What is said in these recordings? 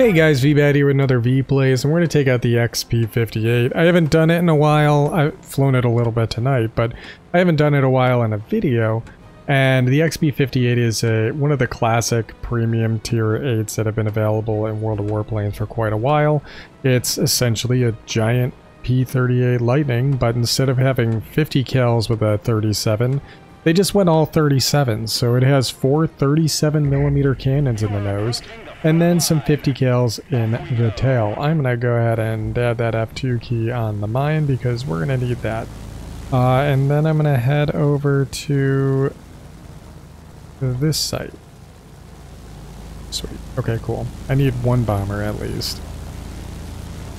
Hey guys, Veebat here with another Veeplays, and we're going to take out the XP58. I haven't done it in a while. I've flown it a little bit tonight, but I haven't done it a while in a video. And the XP58 is a, one of the classic premium tier 8s that have been available in World of Warplanes for quite a while. It's essentially a giant P-38 Lightning, but instead of having 50 cals with a 37, they just went all 37, so it has four 37mm cannons in the nose, and then some 50 cals in the tail. I'm going to go ahead and add that F2 key on the mine because we're going to need that. Uh, and then I'm going to head over to this site. Sweet. Okay, cool. I need one bomber at least.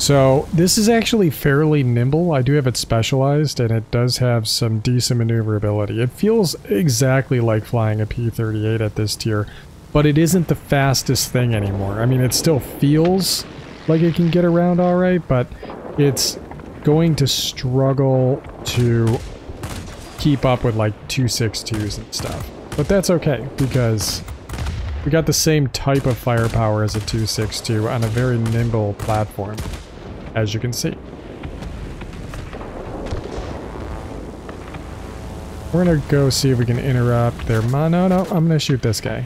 So this is actually fairly nimble. I do have it specialized and it does have some decent maneuverability. It feels exactly like flying a P-38 at this tier, but it isn't the fastest thing anymore. I mean, it still feels like it can get around all right, but it's going to struggle to keep up with like 262s and stuff. But that's okay because we got the same type of firepower as a 262 on a very nimble platform as you can see. We're gonna go see if we can interrupt their No, no, no, I'm gonna shoot this guy.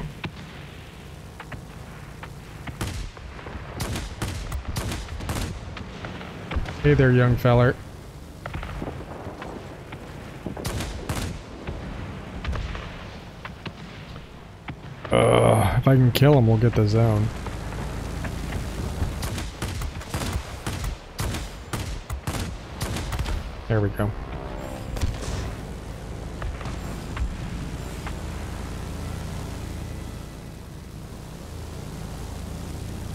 Hey there, young feller. Uh, if I can kill him, we'll get the zone. There we go.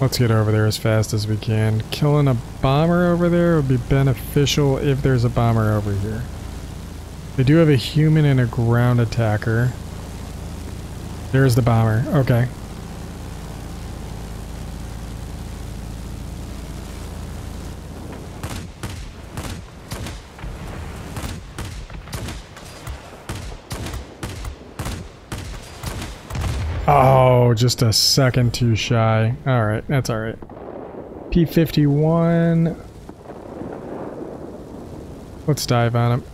Let's get over there as fast as we can. Killing a bomber over there would be beneficial if there's a bomber over here. They do have a human and a ground attacker. There's the bomber. Okay. Oh, just a second too shy. Alright, that's alright. P51. Let's dive on him.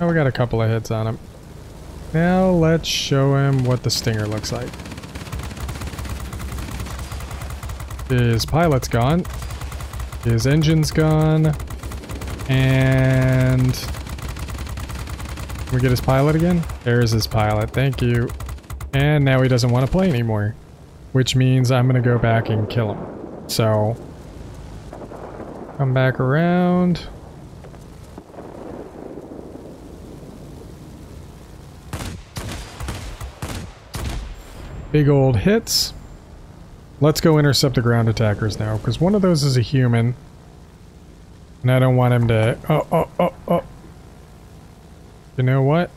Oh, we got a couple of hits on him. Now let's show him what the Stinger looks like. His pilot's gone. His engine's gone. And... we get his pilot again? There's his pilot. Thank you. And now he doesn't want to play anymore. Which means I'm going to go back and kill him. So... Come back around. Big old hits. Let's go intercept the ground attackers now, because one of those is a human. And I don't want him to... Oh, oh, oh, oh. You know what?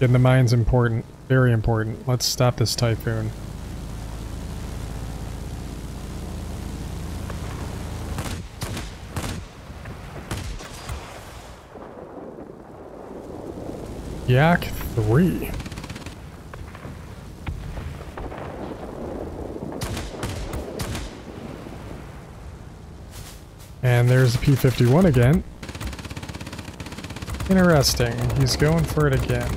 Getting the mine's important. Very important. Let's stop this typhoon. Yak 3. And there's the P-51 again. Interesting. He's going for it again.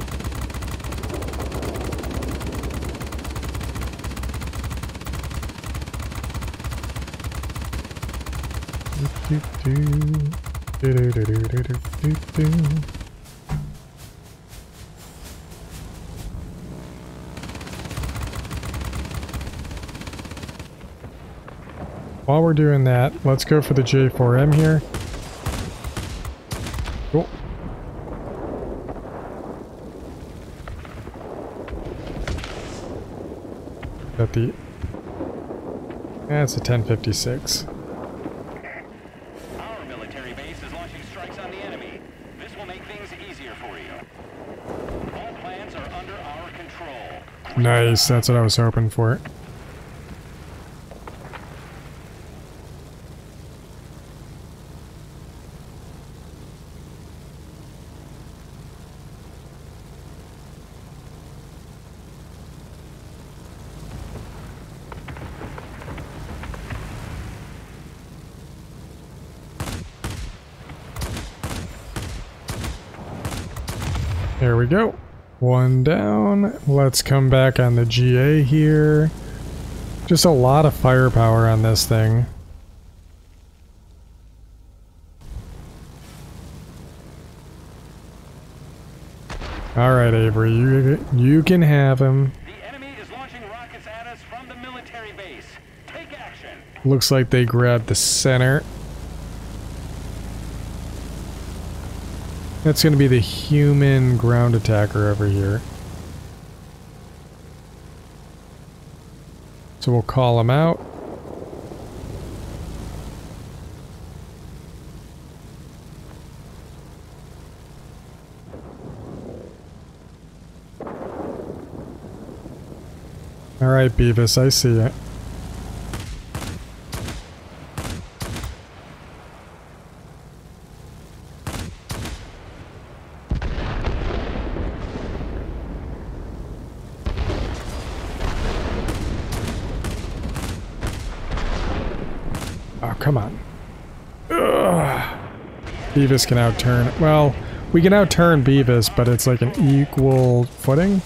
Do, do, do, While we're doing that, let's go for the J4M here. Cool. Got the... That's a 1056. Our military base is launching strikes on the enemy. This will make things easier for you. All plans are under our control. Nice, that's what I was hoping for. There we go. One down. Let's come back on the GA here. Just a lot of firepower on this thing. Alright, Avery, you, you can have him. The enemy is launching rockets at us from the military base. Take action. Looks like they grabbed the center. That's going to be the human ground attacker over here. So we'll call him out. Alright, Beavis, I see it. Oh, come on. Ugh. Beavis can outturn. Well, we can outturn Beavis, but it's like an equal footing.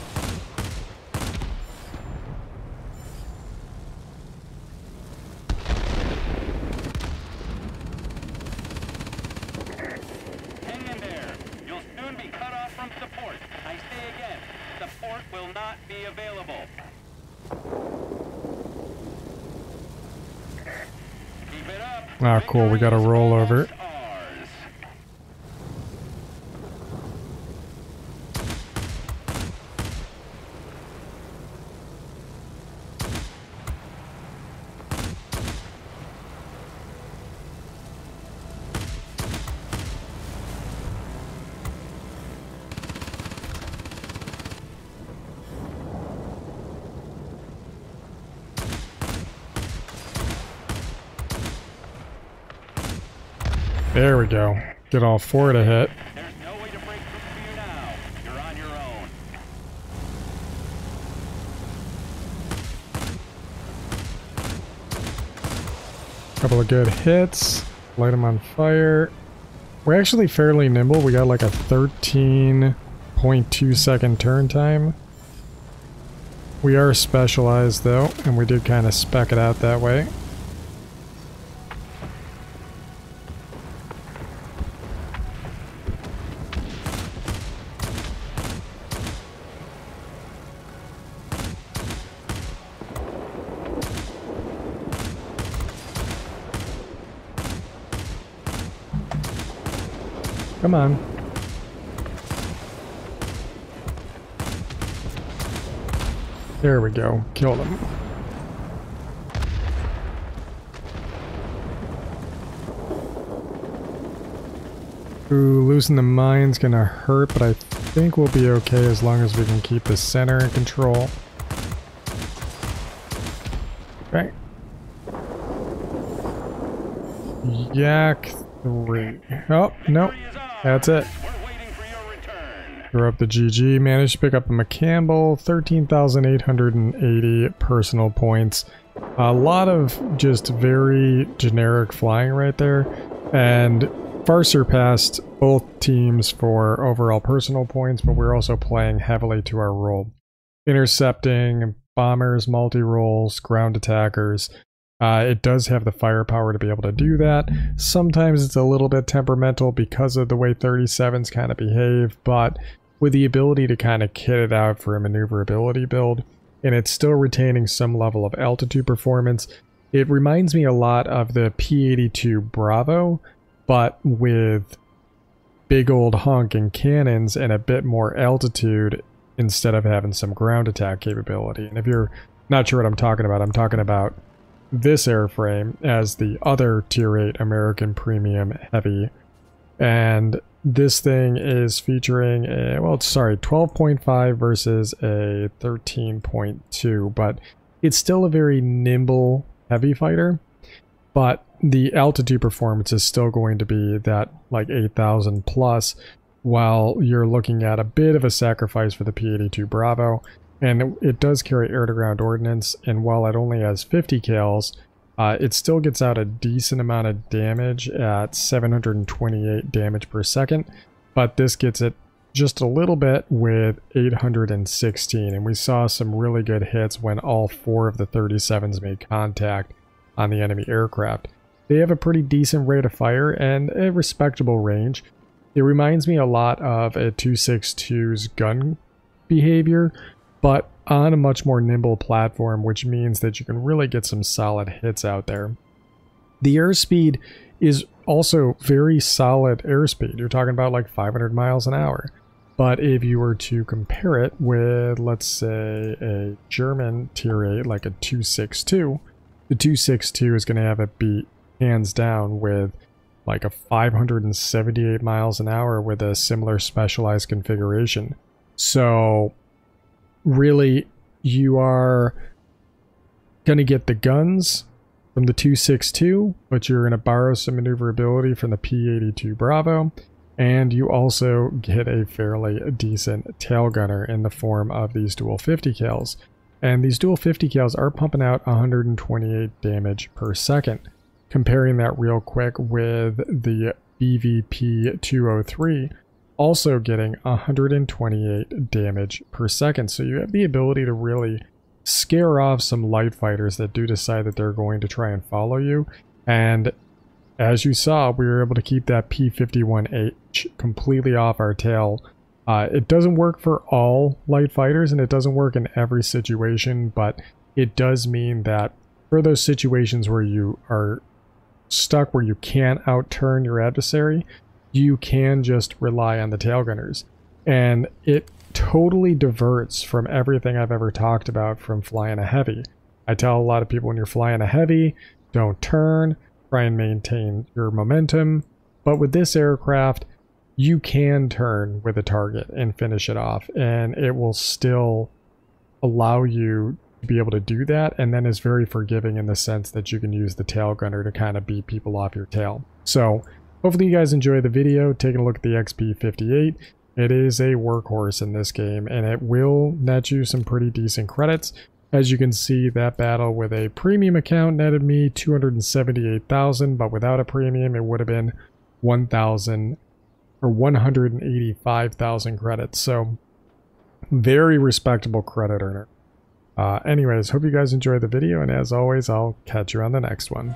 Hang in there. You'll soon be cut off from support. I say again, support will not be available. Keep it up. Ah, cool, we got a rollover. There we go. Get all four to hit. No to break through for you now. You're on your own. Couple of good hits. Light them on fire. We're actually fairly nimble. We got like a 13.2 second turn time. We are specialized though, and we did kind of spec it out that way. Come on. There we go. Kill them. Ooh, losing the mine's gonna hurt, but I think we'll be okay as long as we can keep the center in control. Okay. Yak 3. Oh, nope. That's it. We're up the GG. Managed to pick up a McCampbell. 13,880 personal points. A lot of just very generic flying right there. And far surpassed both teams for overall personal points, but we're also playing heavily to our role. Intercepting, bombers, multi-rolls, ground attackers. Uh, it does have the firepower to be able to do that. Sometimes it's a little bit temperamental because of the way 37s kind of behave, but with the ability to kind of kit it out for a maneuverability build, and it's still retaining some level of altitude performance. It reminds me a lot of the P-82 Bravo, but with big old honking cannons and a bit more altitude instead of having some ground attack capability. And if you're not sure what I'm talking about, I'm talking about this airframe as the other Tier 8 American Premium Heavy. And this thing is featuring a, well, sorry, 12.5 versus a 13.2, but it's still a very nimble heavy fighter. But the altitude performance is still going to be that like 8,000 plus, while you're looking at a bit of a sacrifice for the P-82 Bravo. And it, does carry air-to-ground ordnance, and while it only has 50 cals, uh, it still gets out a decent amount of damage at 728 damage per second, but this gets it just a little bit with 816 and we saw some really good hits when all four of the 37s made contact on the enemy aircraft. They have a pretty decent rate of fire and a respectable range. It reminds me a lot of a 262's gun behavior, but on a much more nimble platform, which means that you can really get some solid hits out there. The airspeed is also very solid airspeed. You're talking about like 500 miles an hour. But if you were to compare it with, let's say, a German tier 8, like a 262, the 262 is going to have it beat hands down with like a 578 miles an hour with a similar specialized configuration. So really, you are going to get the guns from the 262, but you're going to borrow some maneuverability from the P82 Bravo, and you also get a fairly decent tail gunner in the form of these dual 50 cals. And these dual 50 cals are pumping out 128 damage per second. Comparing that real quick with the BVP 203, also getting 128 damage per second. So you have the ability to really scare off some light fighters that do decide that they're going to try and follow you. And as you saw, we were able to keep that P51H completely off our tail. Uh, it doesn't work for all light fighters and it doesn't work in every situation, but it does mean that for those situations where you are stuck where you can't outturn your adversary, you can just rely on the tail gunners. And it totally diverts from everything I've ever talked about from flying a heavy. I tell a lot of people when you're flying a heavy, don't turn, try and maintain your momentum. But with this aircraft, you can turn with a target and finish it off, and it will still allow you to be able to do that, and then is very forgiving in the sense that you can use the tail gunner to kind of beat people off your tail. So hopefully you guys enjoy the video, taking a look at the XP58. It is a workhorse in this game, and it will net you some pretty decent credits. As you can see, that battle with a premium account netted me 278,000, but without a premium, it would have been 1,000 or 185,000 credits. So, very respectable credit earner. Uh, anyways, hope you guys enjoyed the video, and as always, I'll catch you on the next one.